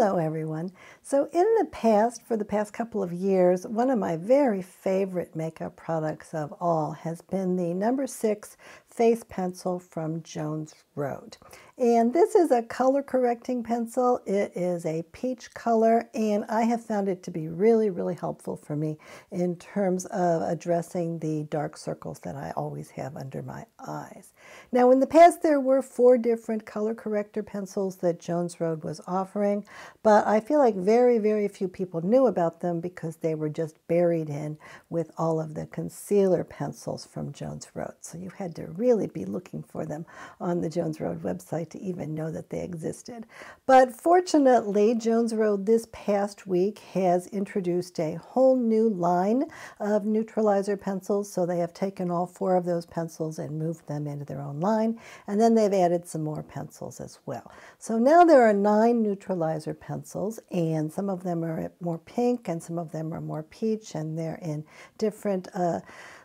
Hello everyone. So in the past, for the past couple of years, one of my very favorite makeup products of all has been the number six face pencil from Jones Road. And this is a color correcting pencil. It is a peach color and I have found it to be really, really helpful for me in terms of addressing the dark circles that I always have under my eyes. Now in the past there were four different color corrector pencils that Jones Road was offering, but I feel like very, very few people knew about them because they were just buried in with all of the concealer pencils from Jones Road. So you had to really be looking for them on the Jones Road website to even know that they existed. But fortunately, Jones Road this past week has introduced a whole new line of neutralizer pencils. So they have taken all four of those pencils and moved them into their own line. And then they've added some more pencils as well. So now there are nine neutralizer pencils, and some of them are more pink and some of them are more peach, and they're in different uh,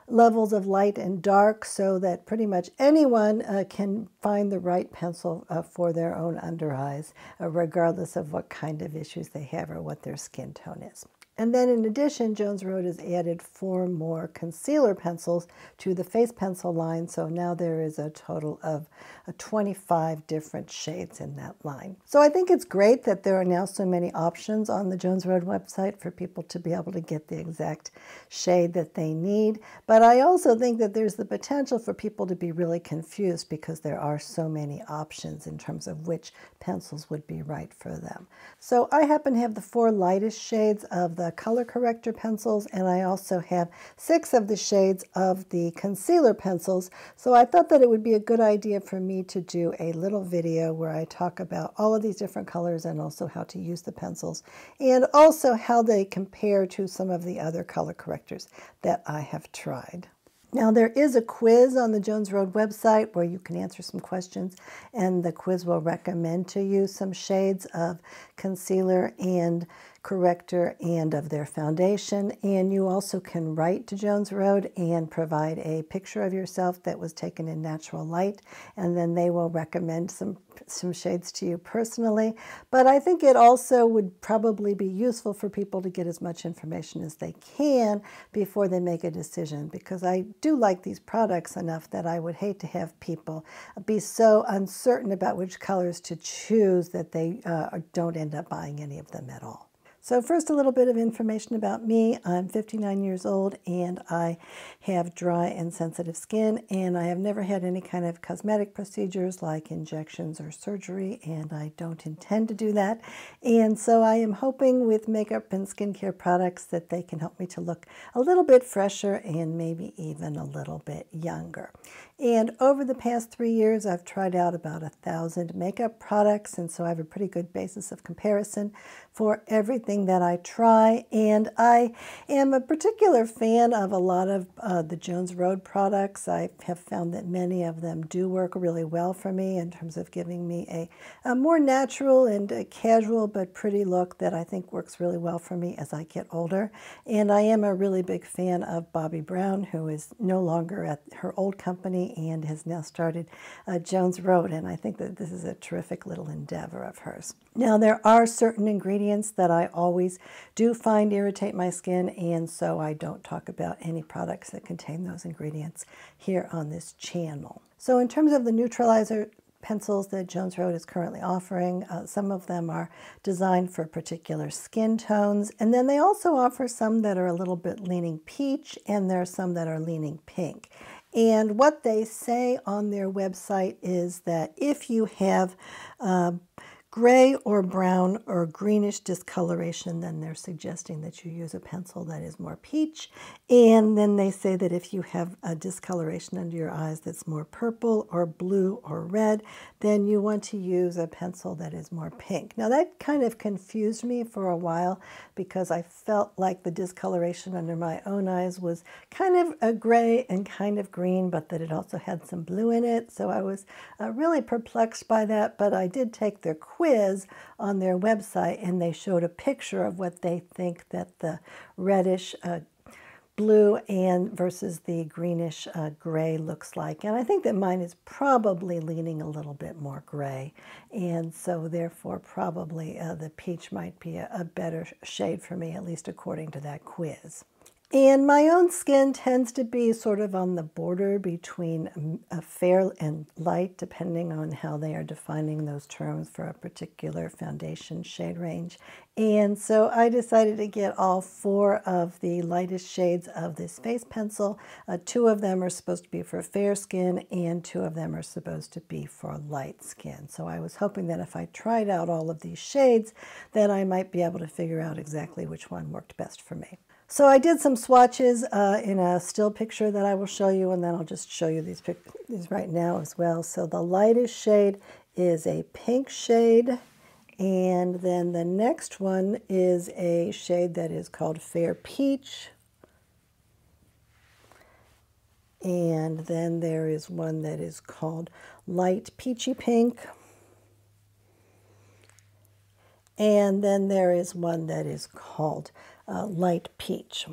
levels of light and dark so that pretty much anyone uh, can find the right pencil uh, for their own under eyes, uh, regardless of what kind of issues they have or what their skin tone is. And then in addition, Jones Road has added four more concealer pencils to the face pencil line. So now there is a total of uh, 25 different shades in that line. So I think it's great that there are now so many options on the Jones Road website for people to be able to get the exact shade that they need. But I also think that there's the potential for people to be really confused because there are so many options in terms of which pencils would be right for them. So I happen to have the four lightest shades of the the color corrector pencils and I also have six of the shades of the concealer pencils. So I thought that it would be a good idea for me to do a little video where I talk about all of these different colors and also how to use the pencils and also how they compare to some of the other color correctors that I have tried. Now, there is a quiz on the Jones Road website where you can answer some questions, and the quiz will recommend to you some shades of concealer and corrector and of their foundation. And you also can write to Jones Road and provide a picture of yourself that was taken in natural light, and then they will recommend some, some shades to you personally. But I think it also would probably be useful for people to get as much information as they can before they make a decision, because I do like these products enough that I would hate to have people be so uncertain about which colors to choose that they uh, don't end up buying any of them at all. So first, a little bit of information about me. I'm 59 years old and I have dry and sensitive skin and I have never had any kind of cosmetic procedures like injections or surgery and I don't intend to do that. And so I am hoping with makeup and skincare products that they can help me to look a little bit fresher and maybe even a little bit younger. And over the past three years, I've tried out about a thousand makeup products, and so I have a pretty good basis of comparison for everything that I try. And I am a particular fan of a lot of uh, the Jones Road products. I have found that many of them do work really well for me in terms of giving me a, a more natural and casual but pretty look that I think works really well for me as I get older. And I am a really big fan of Bobbi Brown, who is no longer at her old company and has now started uh, Jones Road. And I think that this is a terrific little endeavor of hers. Now, there are certain ingredients that I always do find irritate my skin, and so I don't talk about any products that contain those ingredients here on this channel. So in terms of the neutralizer pencils that Jones Road is currently offering. Uh, some of them are designed for particular skin tones, and then they also offer some that are a little bit leaning peach, and there are some that are leaning pink. And what they say on their website is that if you have uh, gray or brown or greenish discoloration, then they're suggesting that you use a pencil that is more peach. And then they say that if you have a discoloration under your eyes that's more purple or blue or red, then you want to use a pencil that is more pink. Now that kind of confused me for a while because I felt like the discoloration under my own eyes was kind of a gray and kind of green, but that it also had some blue in it. So I was uh, really perplexed by that, but I did take their quiz quiz on their website and they showed a picture of what they think that the reddish uh, blue and versus the greenish uh, gray looks like. And I think that mine is probably leaning a little bit more gray. And so therefore probably uh, the peach might be a, a better shade for me, at least according to that quiz. And my own skin tends to be sort of on the border between a fair and light, depending on how they are defining those terms for a particular foundation shade range. And so I decided to get all four of the lightest shades of this face pencil. Uh, two of them are supposed to be for fair skin and two of them are supposed to be for light skin. So I was hoping that if I tried out all of these shades, that I might be able to figure out exactly which one worked best for me. So I did some swatches uh, in a still picture that I will show you, and then I'll just show you these, these right now as well. So the lightest shade is a pink shade, and then the next one is a shade that is called Fair Peach. And then there is one that is called Light Peachy Pink. And then there is one that is called uh, light peach.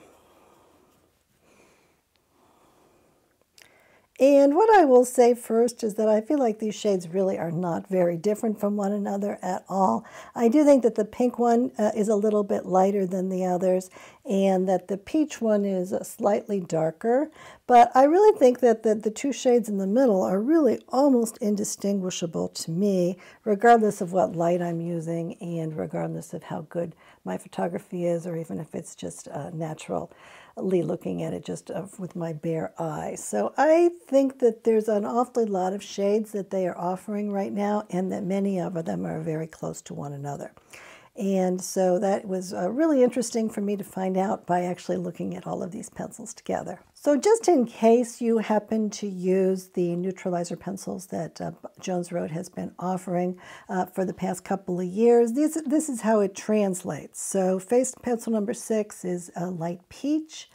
And what I will say first is that I feel like these shades really are not very different from one another at all. I do think that the pink one uh, is a little bit lighter than the others and that the peach one is slightly darker. But I really think that the, the two shades in the middle are really almost indistinguishable to me, regardless of what light I'm using and regardless of how good my photography is or even if it's just uh, natural looking at it just uh, with my bare eye. So I think that there's an awfully lot of shades that they are offering right now and that many of them are very close to one another. And so that was uh, really interesting for me to find out by actually looking at all of these pencils together. So just in case you happen to use the neutralizer pencils that uh, Jones Road has been offering uh, for the past couple of years, this, this is how it translates. So face pencil number six is a light peach,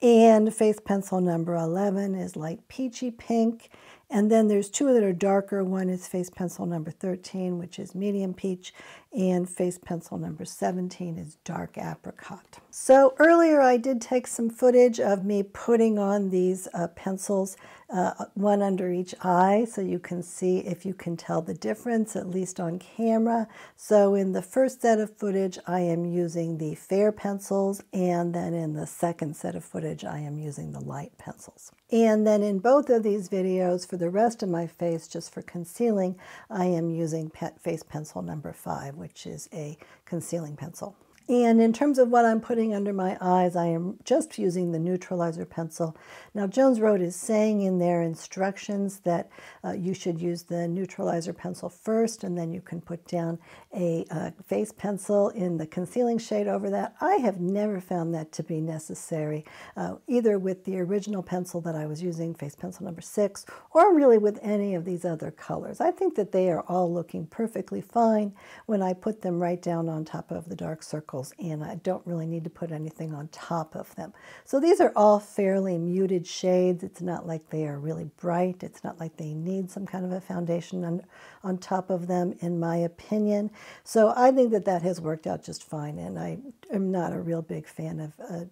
and face pencil number 11 is light peachy pink, and then there's two that are darker. One is face pencil number 13, which is medium peach, and face pencil number 17 is dark apricot. So earlier I did take some footage of me putting on these uh, pencils, uh, one under each eye, so you can see if you can tell the difference, at least on camera. So in the first set of footage, I am using the fair pencils, and then in the second set of footage, I am using the light pencils. And then in both of these videos, for the rest of my face, just for concealing, I am using Pet face pencil number five, which is a concealing pencil. And in terms of what I'm putting under my eyes, I am just using the neutralizer pencil. Now, Jones Road is saying in their instructions that uh, you should use the neutralizer pencil first, and then you can put down a uh, face pencil in the concealing shade over that. I have never found that to be necessary, uh, either with the original pencil that I was using, face pencil number six, or really with any of these other colors. I think that they are all looking perfectly fine when I put them right down on top of the dark circle and I don't really need to put anything on top of them. So these are all fairly muted shades. It's not like they are really bright. It's not like they need some kind of a foundation on, on top of them, in my opinion. So I think that that has worked out just fine, and I am not a real big fan of uh,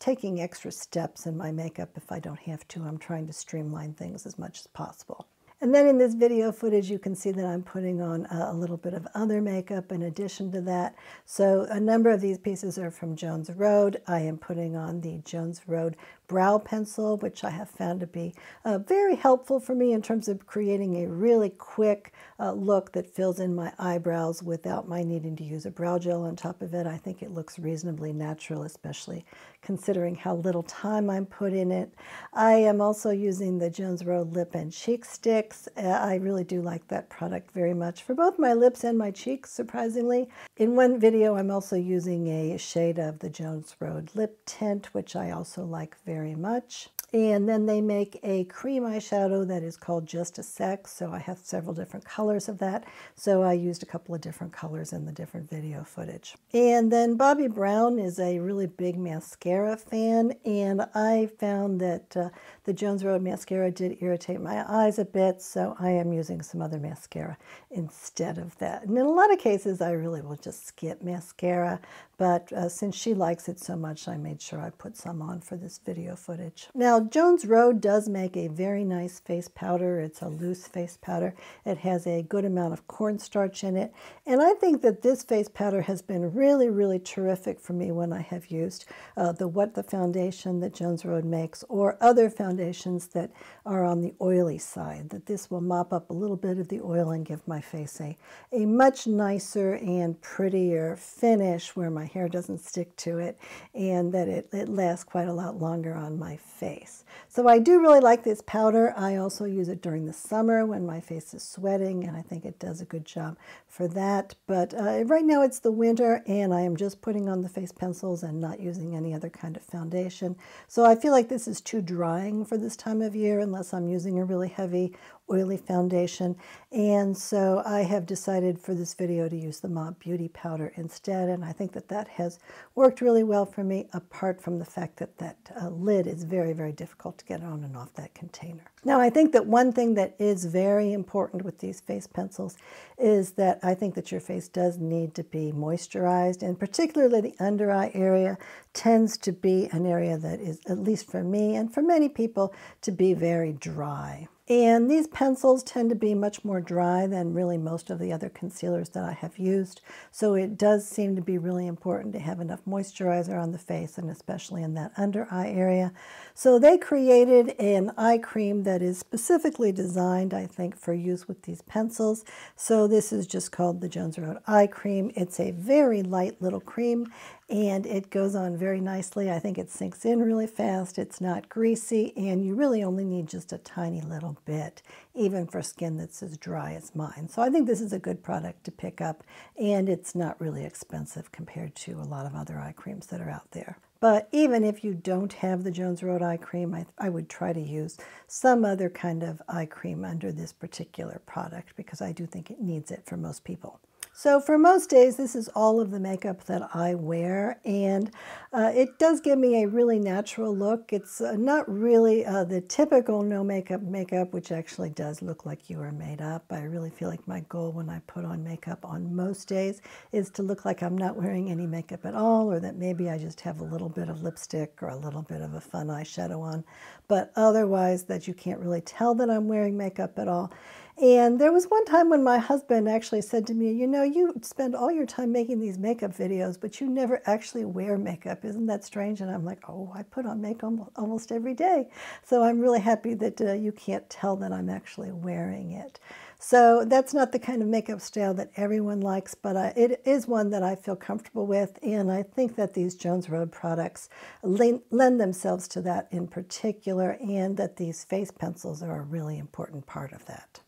taking extra steps in my makeup if I don't have to. I'm trying to streamline things as much as possible. And then in this video footage, you can see that I'm putting on a, little bit of other makeup in addition to that. So a number of these pieces are from Jones Road. I am putting on the Jones Road brow pencil, which I have found to be uh, very helpful for me in terms of creating a really quick uh, look that fills in my eyebrows without my needing to use a brow gel on top of it. I think it looks reasonably natural, especially considering how little time I'm put in it. I am also using the Jones Road Lip and Cheek Sticks. Uh, I really do like that product very much for both my lips and my cheeks, surprisingly. In one video, I'm also using a shade of the Jones Road Lip Tint, which I also like very very much. And then they make a cream eyeshadow that is called Just a Sec. So I have several different colors of that. So I used a couple of different colors in the different video footage. And then Bobbi Brown is a really big mascara fan. And I found that uh, the Jones Road mascara did irritate my eyes a bit. So I am using some other mascara instead of that. And in a lot of cases, I really will just skip mascara. But uh, since she likes it so much, I made sure I put some on for this video footage. Now, Jones Road does make a very nice face powder. It's a loose face powder. It has a good amount of cornstarch in it. And I think that this face powder has been really, really terrific for me when I have used uh, the What the Foundation that Jones Road makes or other foundations that are on the oily side, that this will mop up a little bit of the oil and give my face a, a much nicer and prettier finish where my hair doesn't stick to it and that it, it lasts quite a lot longer on my face. So I do really like this powder. I also use it during the summer when my face is sweating and I think it does a good job for that. But uh, right now it's the winter and I am just putting on the face pencils and not using any other kind of foundation. So I feel like this is too drying for this time of year unless I'm using a really heavy oily foundation. And so I have decided for this video to use the MOB Beauty Powder instead. And I think that that has worked really well for me, apart from the fact that that uh, lid is very, very difficult to get on and off that container. Now, I think that one thing that is very important with these face pencils is that I think that your face does need to be moisturized, and particularly the under eye area tends to be an area that is, at least for me and for many people, to be very dry. And these pencils tend to be much more dry than really most of the other concealers that I have used. So it does seem to be really important to have enough moisturizer on the face and especially in that under eye area. So they created an eye cream that is specifically designed, I think, for use with these pencils. So this is just called the Jones Road Eye Cream. It's a very light little cream and it goes on very nicely. I think it sinks in really fast. It's not greasy, and you really only need just a tiny little bit, even for skin that's as dry as mine. So I think this is a good product to pick up, and it's not really expensive compared to a lot of other eye creams that are out there. But even if you don't have the Jones Road eye cream, I, I, would try to use some other kind of eye cream under this particular product because I do think it needs it for most people. So for most days, this is all of the makeup that I wear, and uh, it does give me a really natural look. It's uh, not really uh, the typical no makeup makeup, which actually does look like you are made up. I really feel like my goal when I put on makeup on most days is to look like I'm not wearing any makeup at all, or that maybe I just have a little bit of lipstick or a little bit of a fun eyeshadow on, but otherwise that you can't really tell that I'm wearing makeup at all. And there was one time when my husband actually said to me, You know, you spend all your time making these makeup videos, but you never actually wear makeup. Isn't that strange? And I'm like, Oh, I put on makeup almost every day. So I'm really happy that uh, you can't tell that I'm actually wearing it. So that's not the kind of makeup style that everyone likes, but uh, it is one that I feel comfortable with. And I think that these Jones Road products lend themselves to that in particular, and that these face pencils are a really important part of that.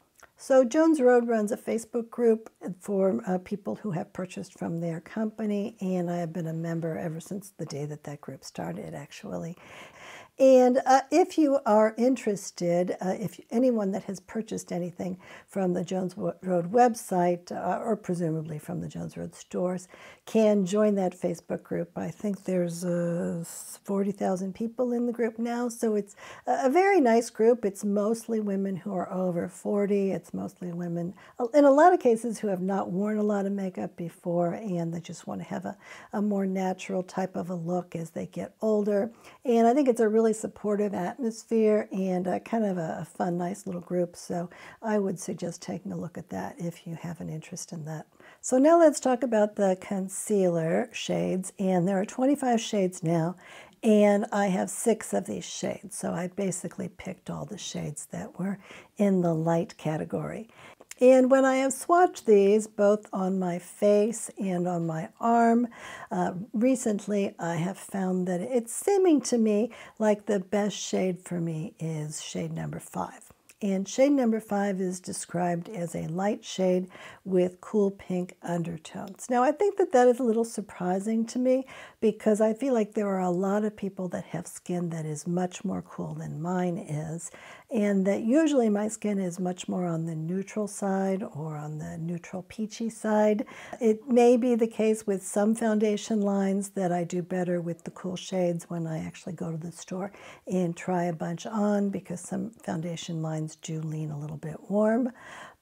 So Jones Road runs a Facebook group for uh, people who have purchased from their company, and I have been a member ever since the day that that group started, actually. And uh, if you are interested, uh, if anyone that has purchased anything from the Jones Road website, uh, or presumably from the Jones Road stores, can join that Facebook group. I think there's uh, 40,000 people in the group now, so it's a very nice group. It's mostly women who are over 40. It's mostly women, uh, in a lot of cases, who have not worn a lot of makeup before and they just want to have a, a more natural type of a look as they get older. And I think it's a really really supportive atmosphere and a, kind of a, a fun, nice little group. So I would suggest taking a look at that if you have an interest in that. So now let's talk about the concealer shades. And there are 25 shades now. And I have six of these shades. So I basically picked all the shades that were in the light category. And when I have swatched these, both on my face and on my arm, uh, recently I have found that it's seeming to me like the best shade for me is shade number five. And shade number five is described as a light shade with cool pink undertones. Now, I think that that is a little surprising to me because I feel like there are a lot of people that have skin that is much more cool than mine is, and that usually my skin is much more on the neutral side or on the neutral peachy side. It may be the case with some foundation lines that I do better with the cool shades when I actually go to the store and try a bunch on because some foundation lines do lean a little bit warm.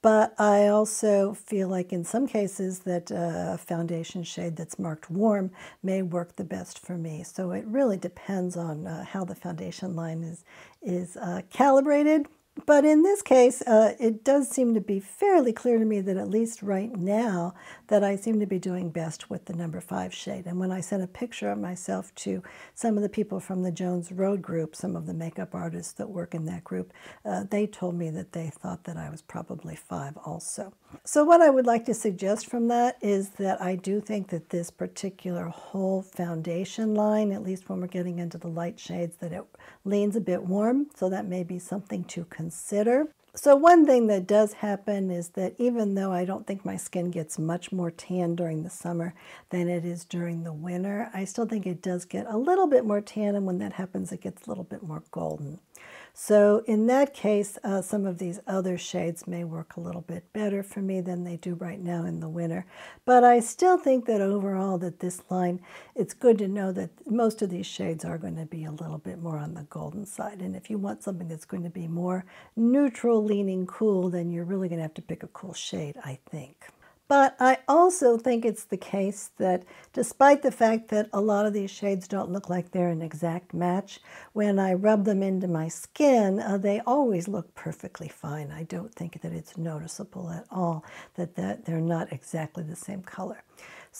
But I also feel like in some cases that a foundation shade that's marked warm may work the best for me. So it really depends on uh, how the foundation line is, is uh, calibrated. But in this case, uh, it does seem to be fairly clear to me that at least right now that I seem to be doing best with the number five shade. And when I sent a picture of myself to some of the people from the Jones Road group, some of the makeup artists that work in that group, uh, they told me that they thought that I was probably five also. So what I would like to suggest from that is that I do think that this particular whole foundation line, at least when we're getting into the light shades, that it leans a bit warm. So that may be something to consider. So one thing that does happen is that even though I don't think my skin gets much more tan during the summer than it is during the winter, I still think it does get a little bit more tan, and when that happens, it gets a little bit more golden. So in that case, uh, some of these other shades may work a little bit better for me than they do right now in the winter. But I still think that overall that this line, it's good to know that most of these shades are going to be a little bit more on the golden side. And if you want something that's going to be more neutral leaning cool, then you're really going to have to pick a cool shade, I think. But I also think it's the case that despite the fact that a lot of these shades don't look like they're an exact match, when I rub them into my skin, uh, they always look perfectly fine. I don't think that it's noticeable at all that, that they're not exactly the same color.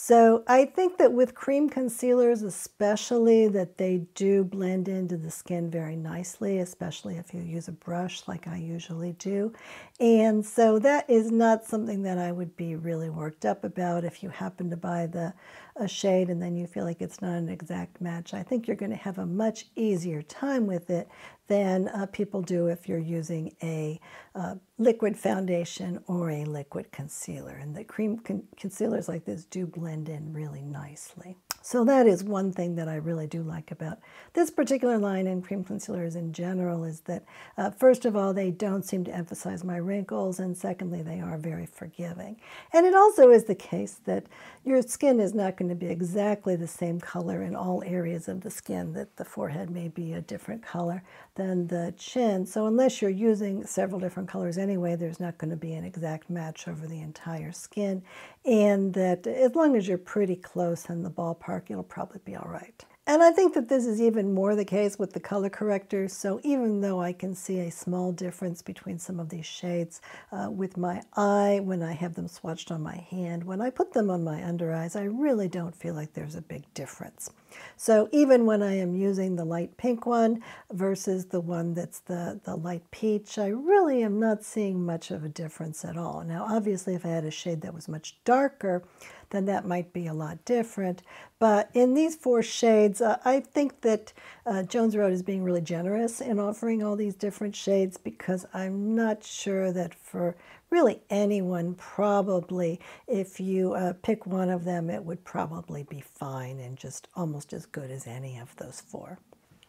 So I think that with cream concealers especially that they do blend into the skin very nicely, especially if you use a brush like I usually do. And so that is not something that I would be really worked up about if you happen to buy the a shade and then you feel like it's not an exact match. I think you're going to have a much easier time with it than uh, people do if you're using a uh, liquid foundation or a liquid concealer. And the cream con concealers like this do blend in really nicely. So that is one thing that I really do like about this particular line in cream concealers in general is that, uh, first of all, they don't seem to emphasize my wrinkles, and secondly, they are very forgiving. And it also is the case that your skin is not going to be exactly the same color in all areas of the skin, that the forehead may be a different color than the chin. So unless you're using several different colors anyway, there's not going to be an exact match over the entire skin. And that as long as you're pretty close in the ballpark, it'll probably be all right. And I think that this is even more the case with the color correctors. So even though I can see a small difference between some of these shades uh, with my eye when I have them swatched on my hand, when I put them on my under eyes, I really don't feel like there's a big difference. So even when I am using the light pink one versus the one that's the, the light peach, I really am not seeing much of a difference at all. Now, obviously, if I had a shade that was much darker, then that might be a lot different. But in these four shades, uh, I think that uh, Jones Road is being really generous in offering all these different shades because I'm not sure that for really anyone, probably, if you uh, pick one of them, it would probably be fine and just almost as good as any of those four.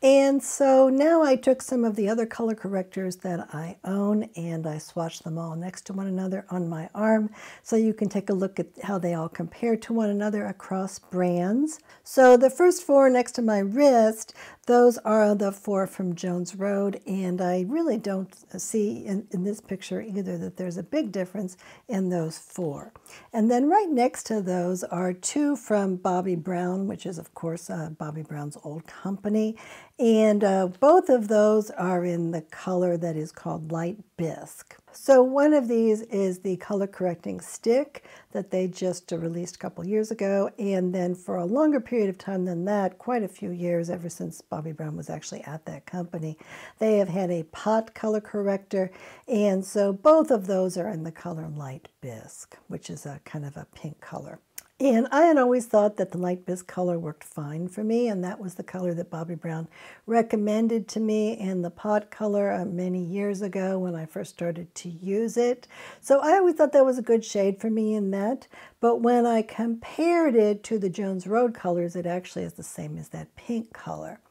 And so now I took some of the other color correctors that I own and I swatched them all next to one another on my arm so you can take a look at how they all compare to one another across brands. So the first four next to my wrist, those are the four from Jones Road and I really don't see in, in this picture either that there's a big difference in those four. And then right next to those are two from Bobbi Brown, which is of course uh, Bobbi Brown's old company. And uh, both of those are in the color that is called light bisque. So one of these is the color correcting stick that they just uh, released a couple years ago. And then for a longer period of time than that, quite a few years, ever since Bobbi Brown was actually at that company, they have had a pot color corrector. And so both of those are in the color light bisque, which is a kind of a pink color. And I had always thought that the light bisque color worked fine for me, and that was the color that Bobbi Brown recommended to me in the pot color uh, many years ago when I first started to use it. So I always thought that was a good shade for me in that. But when I compared it to the Jones Road colors, it actually is the same as that pink color.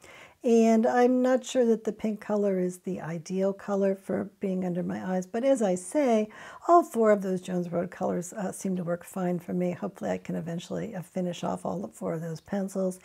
And I'm not sure that the pink color is the ideal color for being under my eyes. But as I say, all four of those Jones Road colors uh, seem to work fine for me. Hopefully I can eventually uh, finish off all four of those pencils.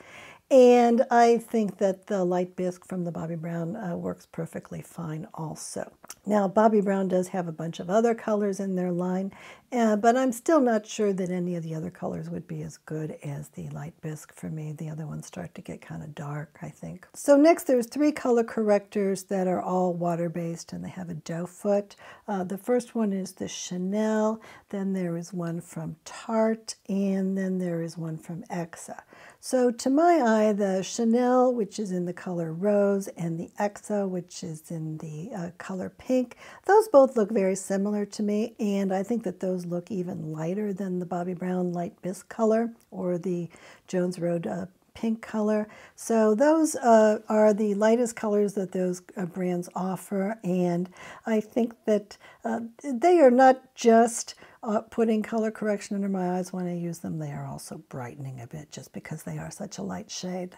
And I think that the light bisque from the Bobbi Brown uh, works perfectly fine also. Now, Bobbi Brown does have a bunch of other colors in their line, uh, but I'm still not sure that any of the other colors would be as good as the light bisque for me. The other ones start to get kind of dark, I think. So next, there's three color correctors that are all water-based, and they have a doe foot. Uh, the first one is the Chanel, then there is one from Tarte, and then there is one from Exa. So to my eye, the Chanel, which is in the color rose, and the Exa, which is in the uh, color pink, those both look very similar to me, and I think that those look even lighter than the Bobbi Brown light bisque color or the Jones Road uh, pink color. So those uh, are the lightest colors that those uh, brands offer, and I think that uh, they are not just uh, putting color correction under my eyes when I use them. They are also brightening a bit just because they are such a light shade.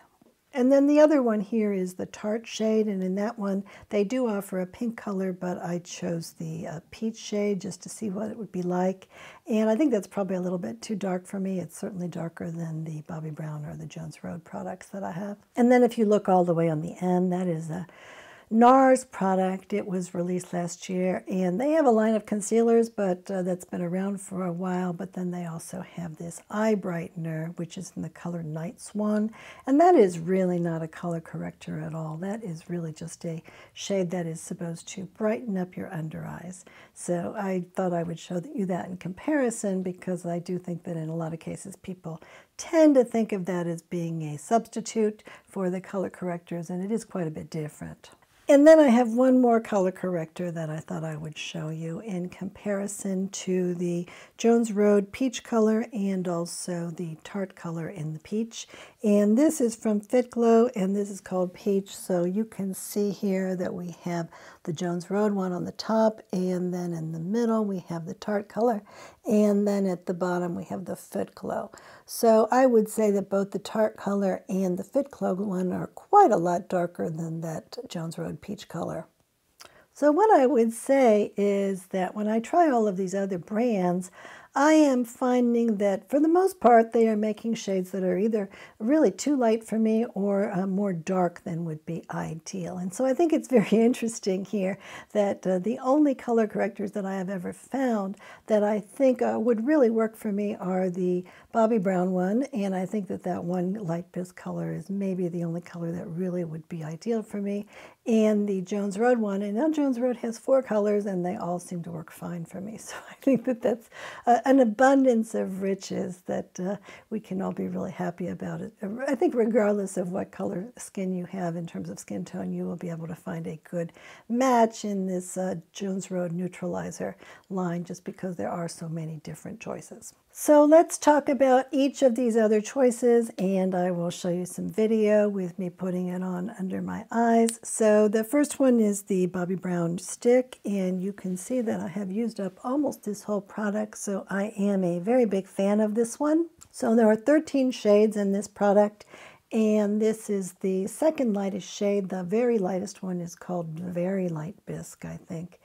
And then the other one here is the Tarte shade, and in that one, they do offer a pink color, but I chose the uh, peach shade just to see what it would be like. And I think that's probably a little bit too dark for me. It's certainly darker than the Bobbi Brown or the Jones Road products that I have. And then if you look all the way on the end, that is a NARS product. It was released last year, and they have a line of concealers, but uh, that's been around for a while. But then they also have this eye brightener, which is in the color Night Swan, and that is really not a color corrector at all. That is really just a shade that is supposed to brighten up your under eyes. So I thought I would show you that in comparison because I do think that in a lot of cases people tend to think of that as being a substitute for the color correctors, and it is quite a bit different. And then I have one more color corrector that I thought I would show you in comparison to the Jones Road peach color and also the Tarte color in the peach. And this is from Fitglow and this is called Peach. So you can see here that we have the Jones Road one on the top and then in the middle we have the Tarte color and then at the bottom we have the Fitglow. So I would say that both the Tarte color and the Fitglow one are quite a lot darker than that Jones Road peach color. So what I would say is that when I try all of these other brands, I am finding that for the most part, they are making shades that are either really too light for me or uh, more dark than would be ideal. And so I think it's very interesting here that uh, the only color correctors that I have ever found that I think uh, would really work for me are the Bobbi Brown one. And I think that that one light color is maybe the only color that really would be ideal for me. And the Jones Road one. And now Jones Road has four colors and they all seem to work fine for me. So I think that that's an abundance of riches that uh, we can all be really happy about it. I think regardless of what color skin you have in terms of skin tone, you will be able to find a good match in this uh, Jones Road neutralizer line just because there are so many different choices. So let's talk about each of these other choices and I will show you some video with me putting it on under my eyes. So the first one is the Bobbi Brown stick and you can see that I have used up almost this whole product so I am a very big fan of this one. So there are 13 shades in this product and this is the second lightest shade. The very lightest one is called Very Light Bisque, I think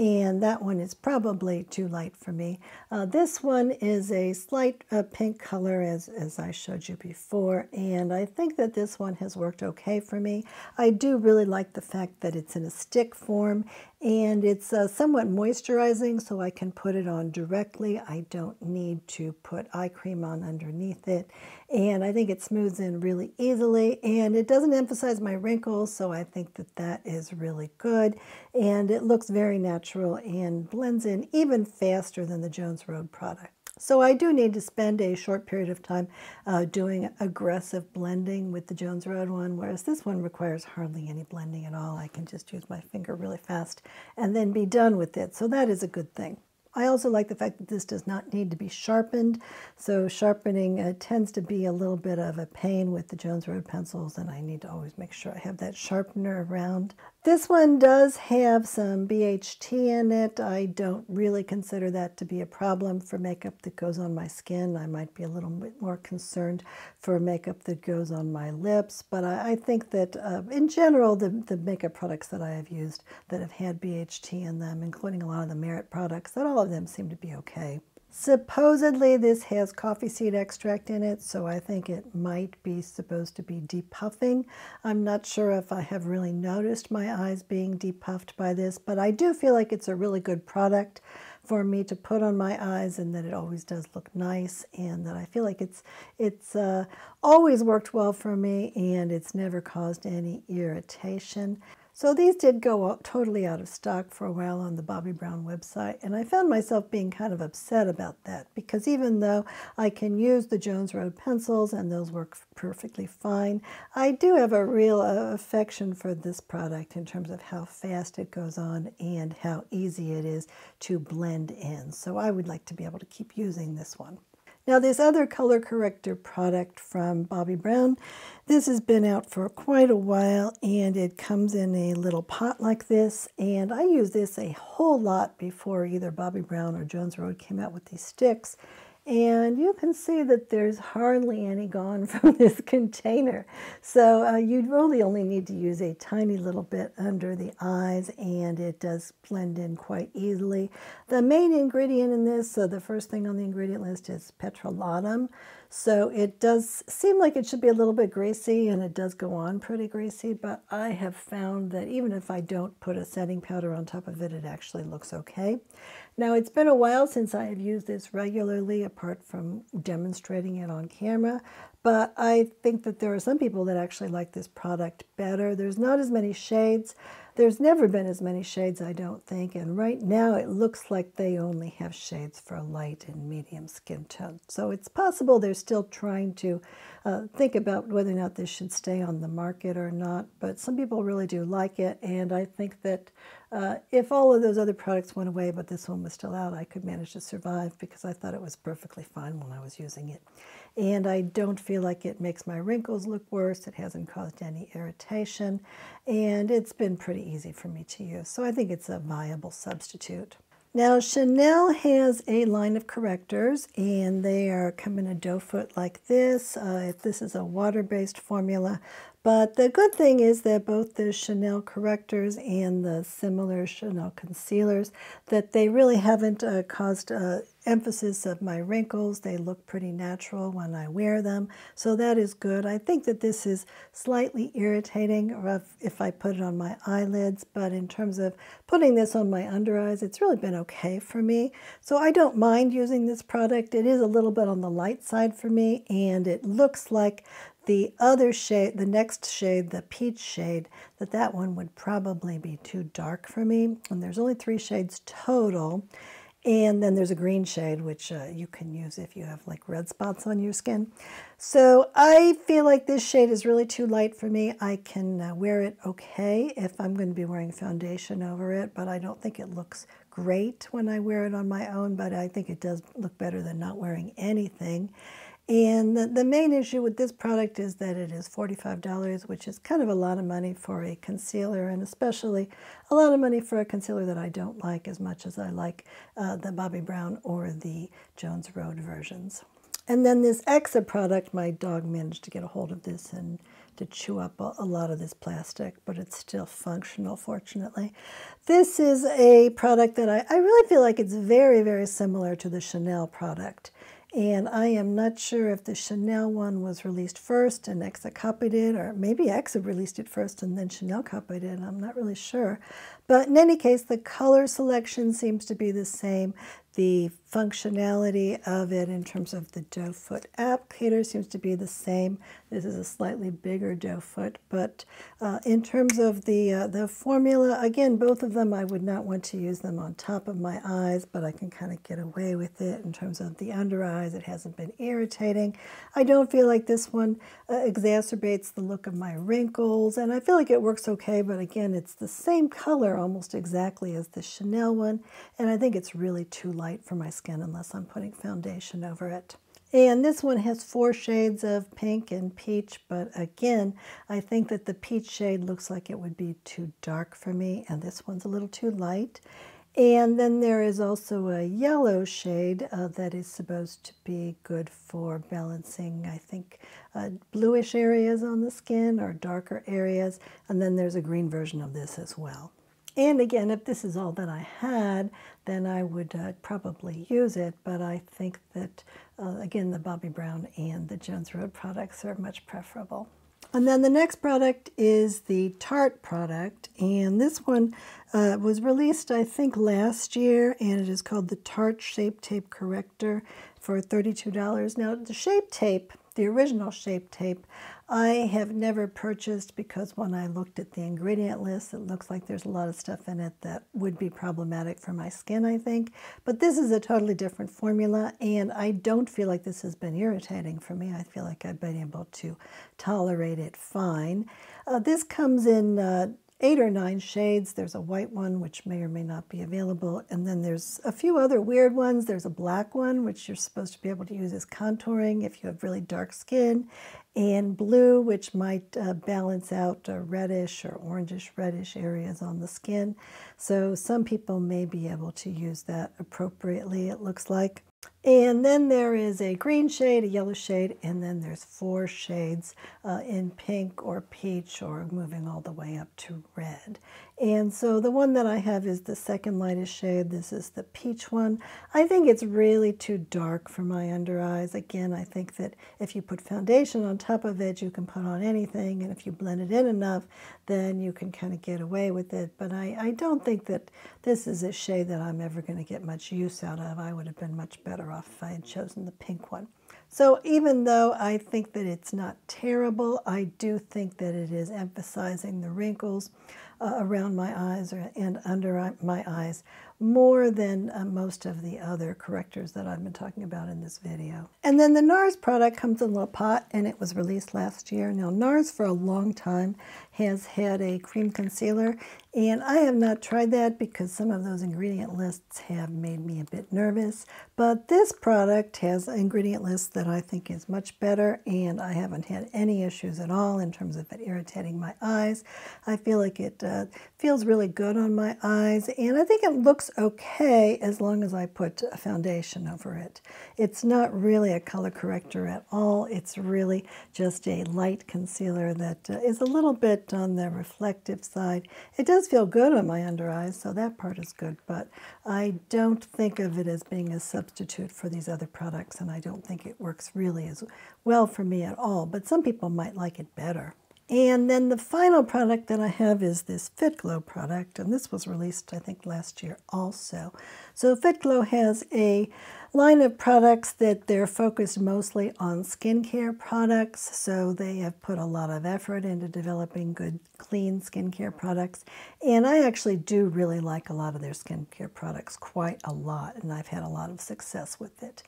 and that one is probably too light for me. Uh, this one is a slight uh, pink color as, as I showed you before, and I think that this one has worked okay for me. I do really like the fact that it's in a stick form and it's uh, somewhat moisturizing so I can put it on directly. I don't need to put eye cream on underneath it and I think it smooths in really easily and it doesn't emphasize my wrinkles so I think that that is really good and it looks very natural and blends in even faster than the Jones Road product. So I do need to spend a short period of time uh, doing aggressive blending with the Jones Road one, whereas this one requires hardly any blending at all. I can just use my finger really fast and then be done with it. So that is a good thing. I also like the fact that this does not need to be sharpened. So sharpening uh, tends to be a little bit of a pain with the Jones Road pencils and I need to always make sure I have that sharpener around. This one does have some BHT in it. I don't really consider that to be a problem for makeup that goes on my skin. I might be a little bit more concerned for makeup that goes on my lips, but I, I think that uh, in general, the, the makeup products that I have used that have had BHT in them, including a lot of the Merit products, that all of them seem to be okay. Supposedly this has coffee seed extract in it, so I think it might be supposed to be depuffing. I'm not sure if I have really noticed my eyes being depuffed by this, but I do feel like it's a really good product for me to put on my eyes and that it always does look nice and that I feel like it's it's uh, always worked well for me and it's never caused any irritation. So these did go totally out of stock for a while on the Bobbi Brown website, and I found myself being kind of upset about that because even though I can use the Jones Road pencils and those work perfectly fine, I do have a real uh, affection for this product in terms of how fast it goes on and how easy it is to blend in. So I would like to be able to keep using this one. Now this other color corrector product from Bobbi Brown, this has been out for quite a while and it comes in a little pot like this and I used this a whole lot before either Bobbi Brown or Jones Road came out with these sticks and you can see that there's hardly any gone from this container. So uh, you really only need to use a tiny little bit under the eyes and it does blend in quite easily. The main ingredient in this, so the first thing on the ingredient list is petrolatum. So it does seem like it should be a little bit greasy and it does go on pretty greasy, but I have found that even if I don't put a setting powder on top of it, it actually looks okay. Now it's been a while since I have used this regularly apart from demonstrating it on camera, but I think that there are some people that actually like this product better. There's not as many shades. There's never been as many shades, I don't think, and right now it looks like they only have shades for light and medium skin tone. So it's possible they're still trying to uh, think about whether or not this should stay on the market or not, but some people really do like it, and I think that uh, if all of those other products went away but this one was still out, I could manage to survive because I thought it was perfectly fine when I was using it. And I don't feel like it makes my wrinkles look worse. It hasn't caused any irritation, and it's been pretty easy for me to use. So I think it's a viable substitute. Now Chanel has a line of correctors and they are come in a doe foot like this. Uh, this is a water-based formula, but the good thing is that both the Chanel correctors and the similar Chanel concealers, that they really haven't uh, caused uh, emphasis of my wrinkles. They look pretty natural when I wear them, so that is good. I think that this is slightly irritating if I put it on my eyelids, but in terms of putting this on my under eyes, it's really been okay for me. So I don't mind using this product. It is a little bit on the light side for me, and it looks like the other shade, the next shade, the peach shade, that that one would probably be too dark for me. And there's only three shades total. And then there's a green shade, which uh, you can use if you have like red spots on your skin. So I feel like this shade is really too light for me. I can uh, wear it okay if I'm going to be wearing foundation over it, but I don't think it looks great when I wear it on my own, but I think it does look better than not wearing anything. And the, the main issue with this product is that it is $45, which is kind of a lot of money for a concealer, and especially a lot of money for a concealer that I don't like as much as I like uh, the Bobbi Brown or the Jones Road versions. And then this Exa product, my dog managed to get a hold of this and to chew up a, a, lot of this plastic, but it's still functional, fortunately. This is a product that I, I really feel like it's very, very similar to the Chanel product. And I am not sure if the Chanel one was released first and Exa copied it, or maybe Exa released it first and then Chanel copied it. I'm not really sure. But in any case, the color selection seems to be the same. The functionality of it in terms of the doe foot applicator seems to be the same. This is a slightly bigger doe foot, but uh, in terms of the, uh, the formula, again, both of them, I would not want to use them on top of my eyes, but I can kind of get away with it in terms of the under eyes. It hasn't been irritating. I don't feel like this one uh, exacerbates the look of my wrinkles, and I feel like it works okay, but again, it's the same color almost exactly as the Chanel one, and I think it's really too light for my skin unless I'm putting foundation over it. And this one has four shades of pink and peach, but again, I think that the peach shade looks like it would be too dark for me, and this one's a little too light. And then there is also a yellow shade uh, that is supposed to be good for balancing, I think, uh, bluish areas on the skin or darker areas. And then there's a green version of this as well. And again, if this is all that I had, then I would uh, probably use it. But I think that, uh, again, the Bobbi Brown and the Jones Road products are much preferable. And then the next product is the Tarte product. And this one uh, was released, I think, last year. And it is called the Tarte Shape Tape Corrector for $32. Now, the Shape Tape, the original Shape Tape, I have never purchased because when I looked at the ingredient list, it looks like there's a lot of stuff in it that would be problematic for my skin, I think. But this is a totally different formula, and I don't feel like this has been irritating for me. I feel like I've been able to tolerate it fine. Uh, this comes in uh, eight or nine shades. There's a white one, which may or may not be available. And then there's a few other weird ones. There's a black one, which you're supposed to be able to use as contouring if you have really dark skin. And blue, which might uh, balance out uh, reddish or orangish reddish areas on the skin. So some people may be able to use that appropriately, it looks like. And then there is a green shade, a yellow shade, and then there's four shades uh, in pink or peach or moving all the way up to red. And so the one that I have is the second lightest shade. This is the peach one. I think it's really too dark for my under eyes. Again, I think that if you put foundation on top of it, you can put on anything. And if you blend it in enough, then you can kind of get away with it. But I, I don't think that this is a shade that I'm ever going to get much use out of. I would have been much better off if I had chosen the pink one. So even though I think that it's not terrible, I do think that it is emphasizing the wrinkles uh, around my eyes or, and under my eyes more than uh, most of the other correctors that I've been talking about in this video. And then the NARS product comes in a little pot and it was released last year. Now NARS for a long time has had a cream concealer and I have not tried that because some of those ingredient lists have made me a bit nervous. But this product has an ingredient list that I think is much better and I haven't had any issues at all in terms of it irritating my eyes. I feel like it uh, feels really good on my eyes and I think it looks okay as long as I put a foundation over it. It's not really a color corrector at all. It's really just a light concealer that uh, is a little bit on the reflective side. It does feel good on my under eyes, so that part is good, but I don't think of it as being a substitute for these other products, and I don't think it works really as well for me at all, but some people might like it better. And then the final product that I have is this Fitglow product, and this was released, I think, last year also. So Fitglow has a line of products that they're focused mostly on skincare products. So they have put a lot of effort into developing good, clean skincare products. And I actually do really like a lot of their skincare products, quite a lot, and I've had a lot of success with it.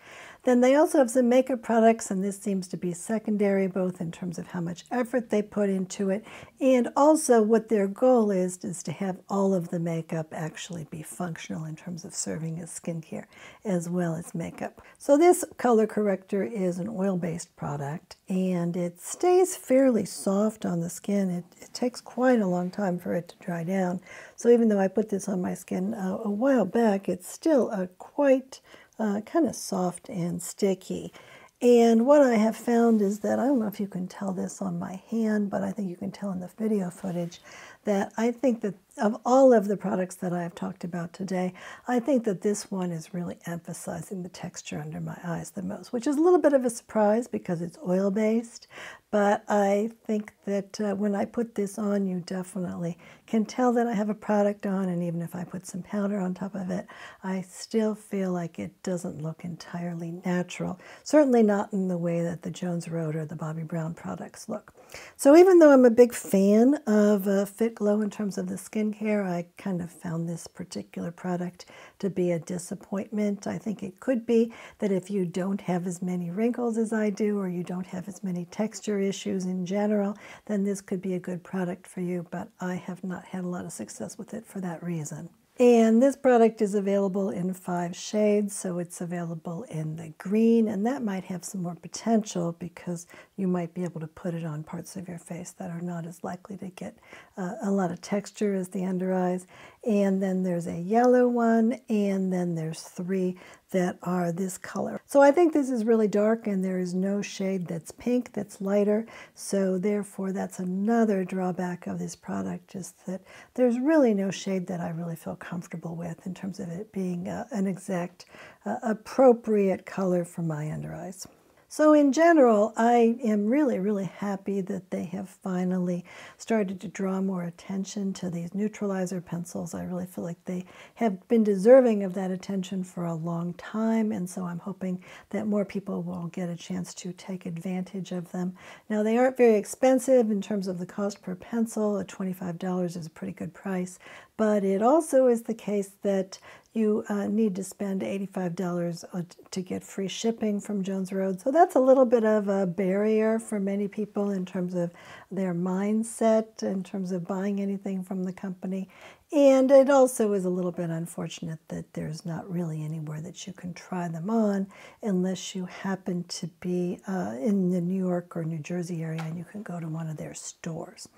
Then they also have some makeup products, and this seems to be secondary, both in terms of how much effort they put into it, and also what their goal is, is to have all of the makeup actually be functional in terms of serving as skincare, as well as makeup. So this color corrector is an oil-based product, and it stays fairly soft on the skin. It, it, takes quite a long time for it to dry down. So even though I put this on my skin uh, a while back, it's still a quite uh, kind of soft and sticky. And what I have found is that, I don't know if you can tell this on my hand, but I think you can tell in the video footage, that I think that of all of the products that I've talked about today, I think that this one is really emphasizing the texture under my eyes the most, which is a little bit of a surprise because it's oil-based, but I think that uh, when I put this on, you definitely can tell that I have a product on, and even if I put some powder on top of it, I still feel like it doesn't look entirely natural. Certainly not in the way that the Jones Road or the Bobbi Brown products look. So even though I'm a big fan of uh, Fitglow in terms of the skincare, I kind of found this particular product to be a disappointment. I think it could be that if you don't have as many wrinkles as I do, or you don't have as many texture issues in general, then this could be a good product for you, but I have not had a lot of success with it for that reason. And this product is available in five shades, so it's available in the green, and that might have some more potential because you might be able to put it on parts of your face that are not as likely to get uh, a lot of texture as the under eyes. And then there's a yellow one, and then there's three that are this color. So I think this is really dark and there is no shade that's pink that's lighter. So therefore that's another drawback of this product, just that there's really no shade that I really feel comfortable with in terms of it being uh, an exact uh, appropriate color for my under eyes. So in general, I am really, really happy that they have finally started to draw more attention to these neutralizer pencils. I really feel like they have been deserving of that attention for a long time, and so I'm hoping that more people will get a chance to take advantage of them. Now, they aren't very expensive in terms of the cost per pencil. At $25 is a pretty good price, but it also is the case that you uh, need to spend $85 uh, to get free shipping from Jones Road. So that's a little bit of a barrier for many people in terms of their mindset, in terms of buying anything from the company. And it also is a little bit unfortunate that there's not really anywhere that you can try them on unless you happen to be uh, in the New York or New Jersey area and you can go to one of their stores.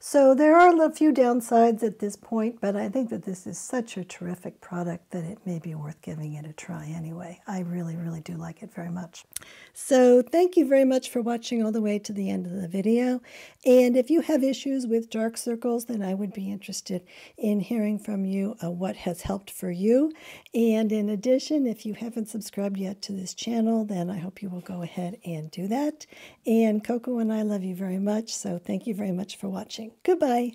So there are a few downsides at this point, but I think that this is such a terrific product that it may be worth giving it a try anyway. I really, really do like it very much. So thank you very much for watching all the way to the end of the video. And if you have issues with dark circles, then I would be interested in hearing from you uh, what has helped for you. And in addition, if you haven't subscribed yet to this channel, then I hope you will go ahead and do that. And Coco and I love you very much, so thank you very much for watching. Goodbye.